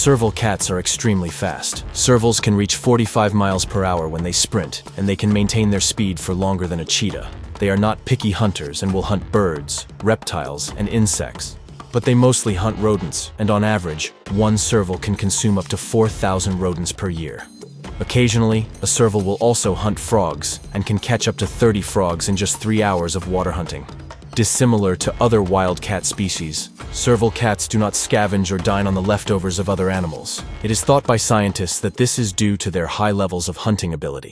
serval cats are extremely fast. Servals can reach 45 miles per hour when they sprint, and they can maintain their speed for longer than a cheetah. They are not picky hunters and will hunt birds, reptiles, and insects. But they mostly hunt rodents, and on average, one serval can consume up to 4,000 rodents per year. Occasionally, a serval will also hunt frogs and can catch up to 30 frogs in just three hours of water hunting. Dissimilar to other wild cat species, serval cats do not scavenge or dine on the leftovers of other animals. It is thought by scientists that this is due to their high levels of hunting ability.